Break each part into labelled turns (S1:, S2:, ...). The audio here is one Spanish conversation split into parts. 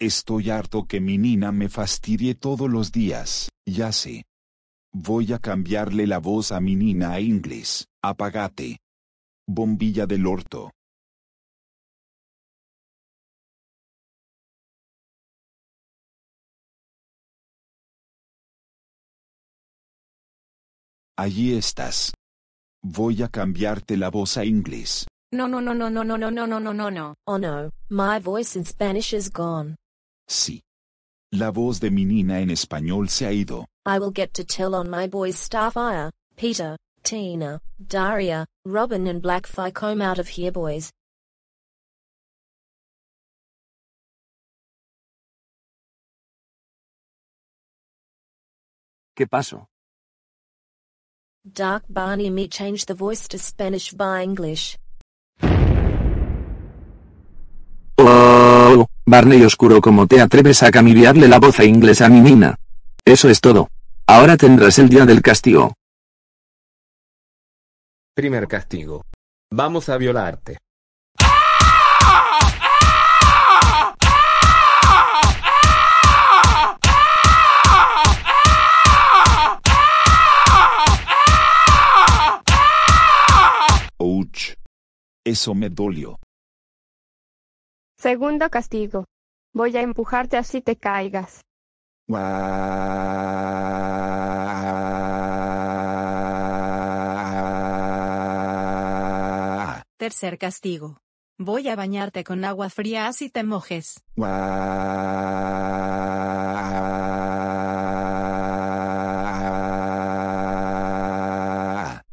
S1: Estoy harto que mi nina me fastidie todos los días, ya sé. Voy a cambiarle la voz a mi nina a inglés, apagate. Bombilla del orto. Allí estás. Voy a cambiarte la voz a inglés.
S2: No, no, no, no, no, no, no, no, no, no, no, no.
S3: Oh no, my voice in Spanish is gone.
S1: Sí. La voz de mi nina en español se ha ido.
S3: I will get to tell on my boys Starfire, Peter, Tina, Daria, Robin and Blackfire come out of here boys.
S4: ¿Qué pasó?
S3: Dark Barney me change the voice to Spanish by English.
S4: Barney Oscuro, ¿cómo te atreves a cambiarle la voz a inglés a mi nina? Eso es todo. Ahora tendrás el día del castigo.
S5: Primer castigo. Vamos a violarte.
S1: Ouch. Eso me dolió.
S6: Segundo castigo. Voy a empujarte así te caigas.
S2: Tercer castigo. Voy a bañarte con agua fría así te mojes.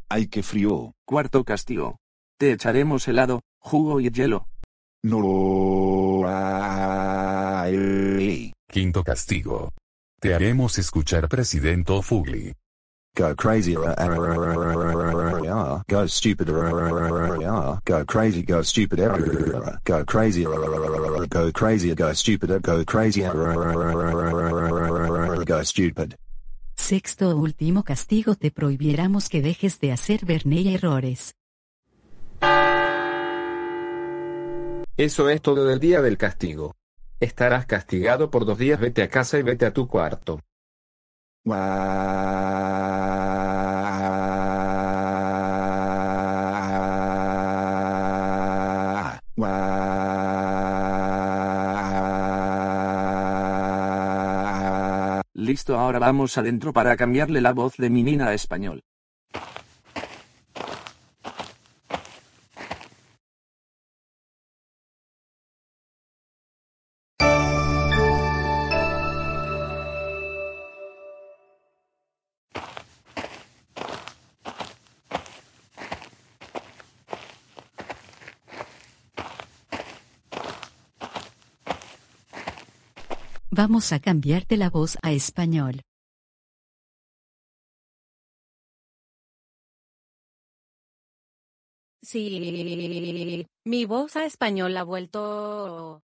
S1: Ay, qué frío.
S4: Cuarto castigo. Te echaremos helado, jugo y hielo.
S1: No. Ay.
S7: Quinto castigo. Te haremos escuchar Presidente Fugly.
S8: Go crazy, go stupid, go crazy, go stupid, go crazy, go crazy, go stupid, go crazy, go stupid.
S9: Sexto o último castigo te prohibiéramos que dejes de hacer Verney errores.
S5: Eso es todo del día del castigo. Estarás castigado por dos días. Vete a casa y vete a tu cuarto.
S4: Listo, ahora vamos adentro para cambiarle la voz de mi nina a español.
S9: Vamos a cambiarte la voz a español.
S2: Sí. Mi voz a español ha vuelto...